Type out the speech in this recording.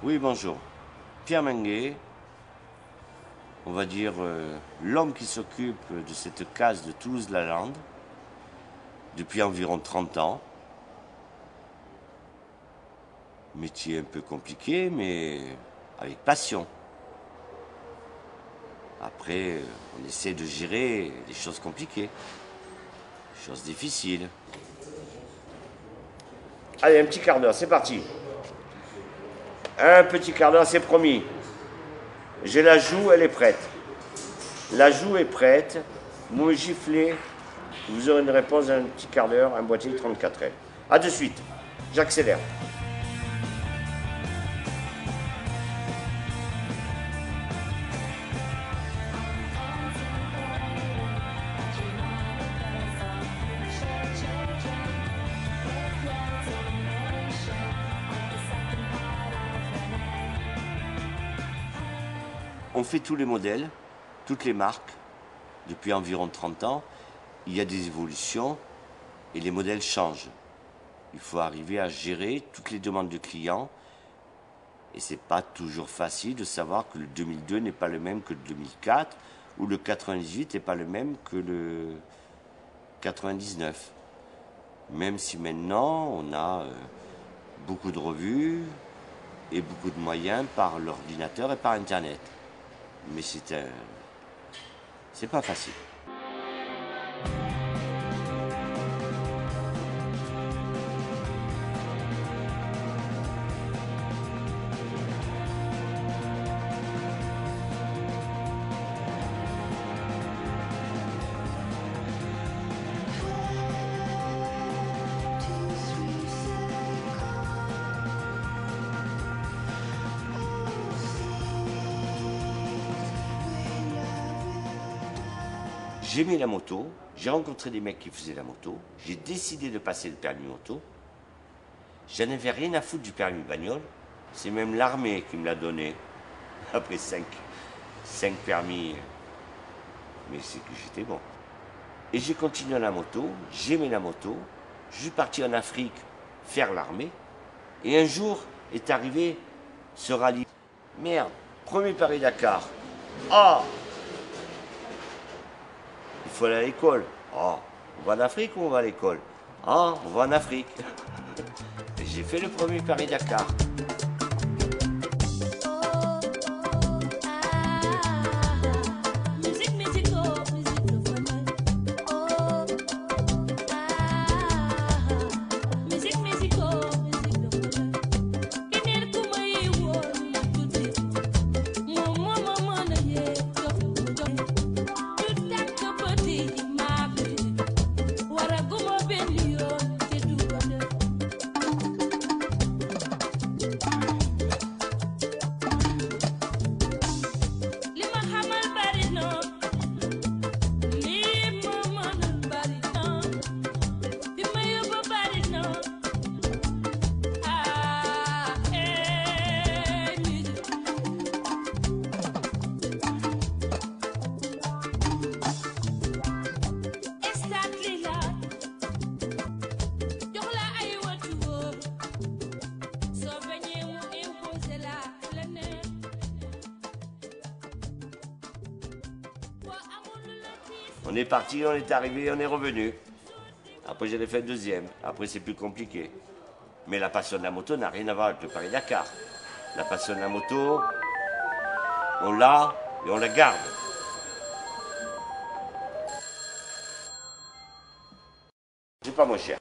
Oui, bonjour. Pierre Menguet, on va dire euh, l'homme qui s'occupe de cette case de Toulouse-la-Lande depuis environ 30 ans. Métier un peu compliqué, mais avec passion. Après, on essaie de gérer les choses compliquées, les choses difficiles. Allez, un petit quart d'heure, c'est parti. Un petit quart d'heure, c'est promis. J'ai la joue, elle est prête. La joue est prête. Vous me giflez, vous aurez une réponse dans un petit quart d'heure, un boîtier 34 L. A de suite. J'accélère. On fait tous les modèles, toutes les marques, depuis environ 30 ans. Il y a des évolutions et les modèles changent. Il faut arriver à gérer toutes les demandes de clients. Et c'est pas toujours facile de savoir que le 2002 n'est pas le même que le 2004 ou le 98 n'est pas le même que le 99. Même si maintenant on a euh, beaucoup de revues et beaucoup de moyens par l'ordinateur et par Internet. Mais c'est. C'est pas facile. J'aimais la moto, j'ai rencontré des mecs qui faisaient la moto, j'ai décidé de passer le permis moto. Je n'avais rien à foutre du permis bagnole, c'est même l'armée qui me l'a donné, après cinq, cinq permis. Mais c'est que j'étais bon. Et j'ai continué la moto, j'aimais la moto, je suis parti en Afrique faire l'armée, et un jour est arrivé ce rallye. Merde, premier Paris-Dakar. Ah faut aller à l'école. Oh, on va en Afrique ou on va à l'école? Ah, on va en Afrique. J'ai fait le premier Paris-Dakar. On est parti, on est arrivé, on est revenu. Après, j'ai fait deuxième. Après, c'est plus compliqué. Mais la passion de la moto n'a rien à voir avec le Paris-Dakar. La passion de la moto, on l'a et on la garde. C'est pas moins cher.